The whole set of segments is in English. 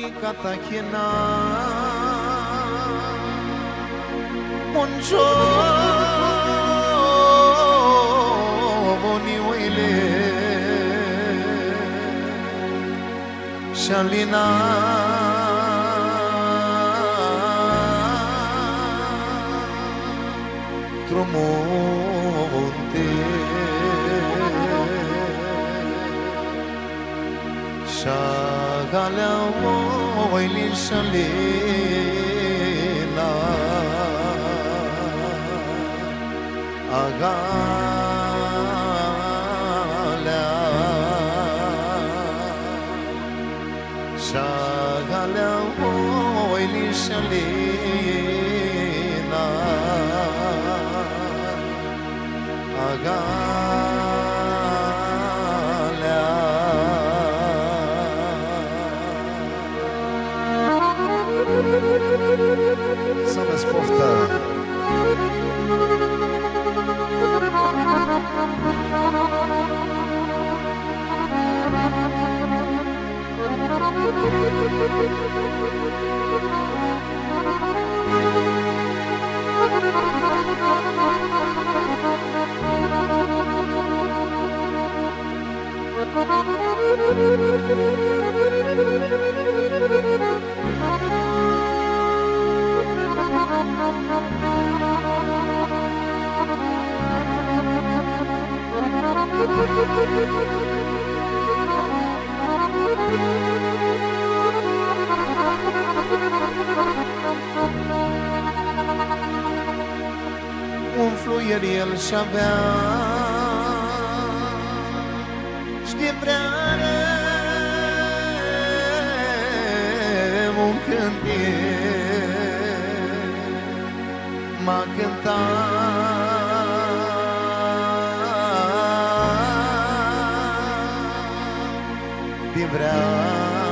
κάνει καταχενά. Buongiorno, Σαλίνα τρομώνται. Σαν Agala. Shagala oilin shalina Agala un fluier el și avea Și de vreme un cântier alma a cantar. Vibrare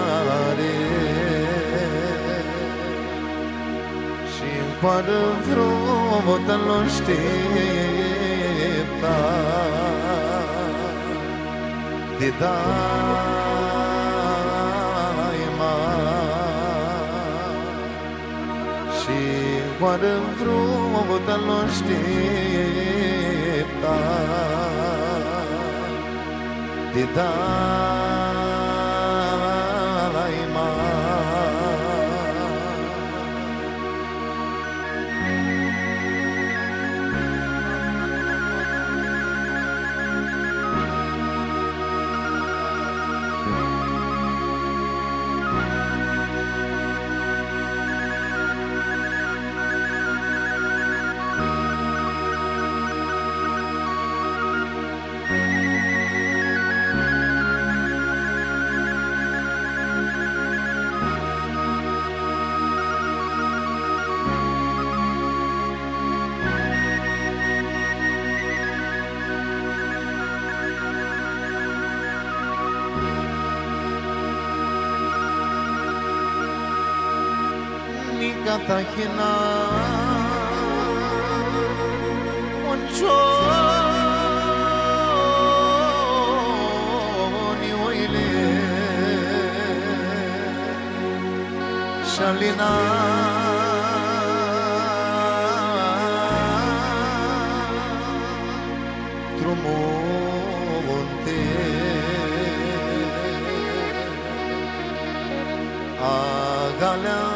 și poate frumută nu știe te dar Oare vreodată l aștepta De dat τα Οντσόνι ο ηλέ Σαλινά Τρομόντε αγαλά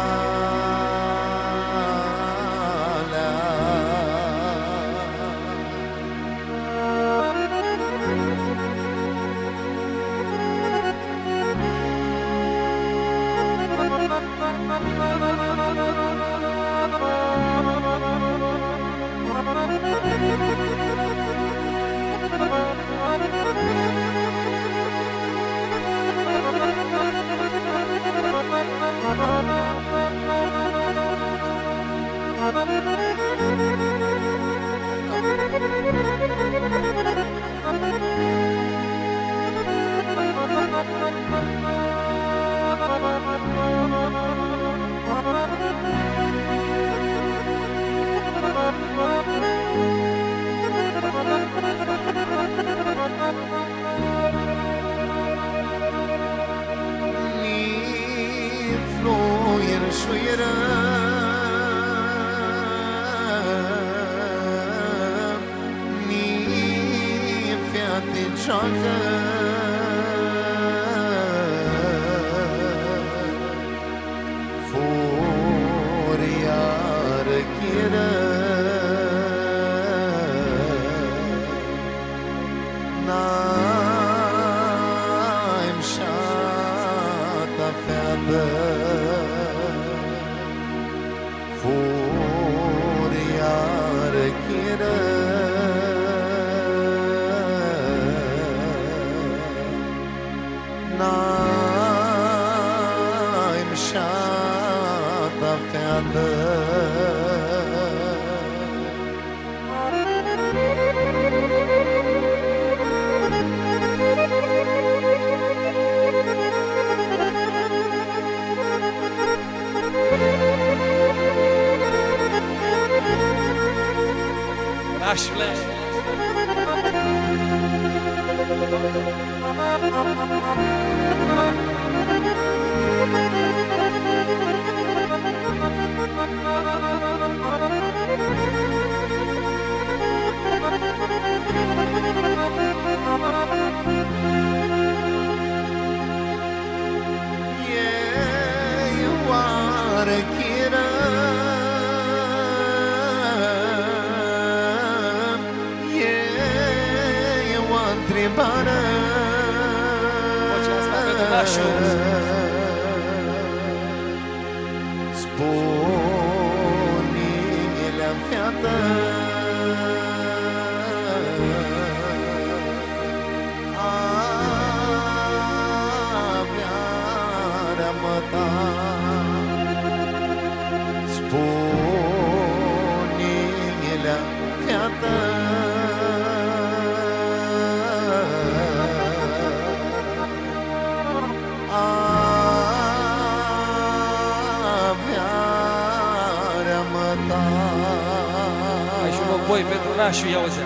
Ashley. Satan. voi pentru nașul Iauzea.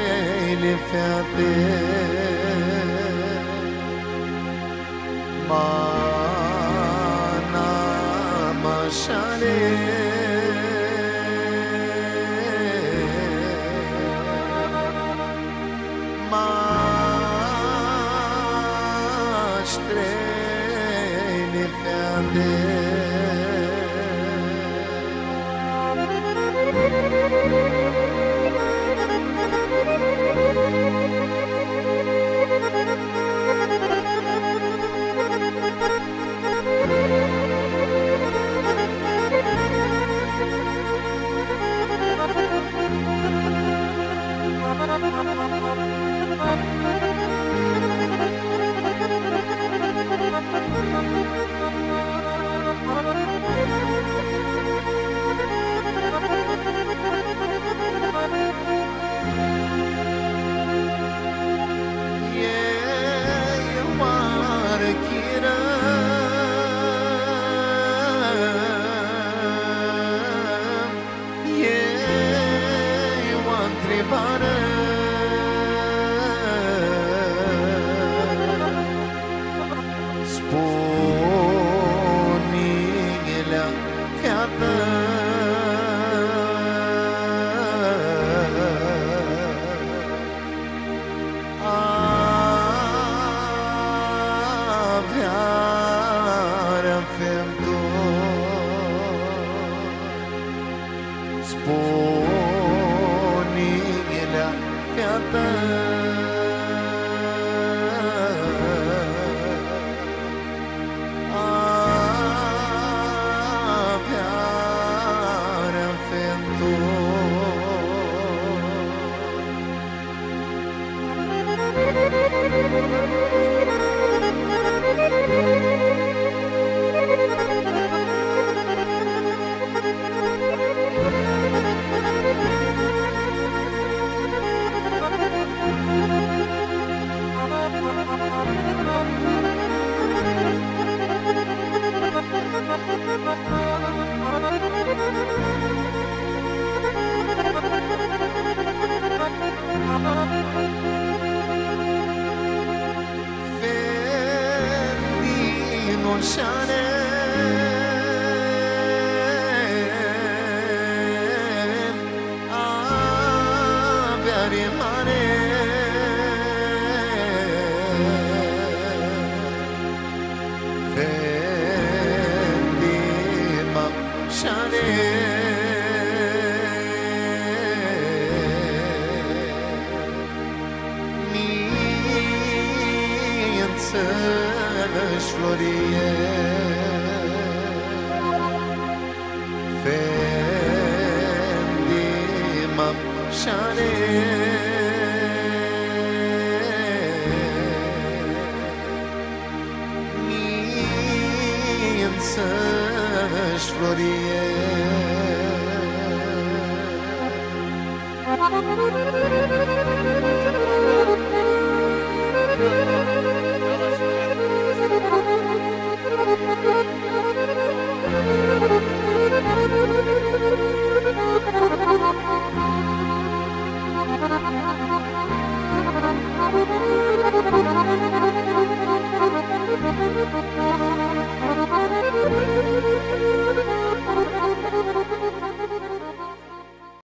beni fiyatı Mana maşale Maştre ni fiyatı Fendimam șane Niensăși florie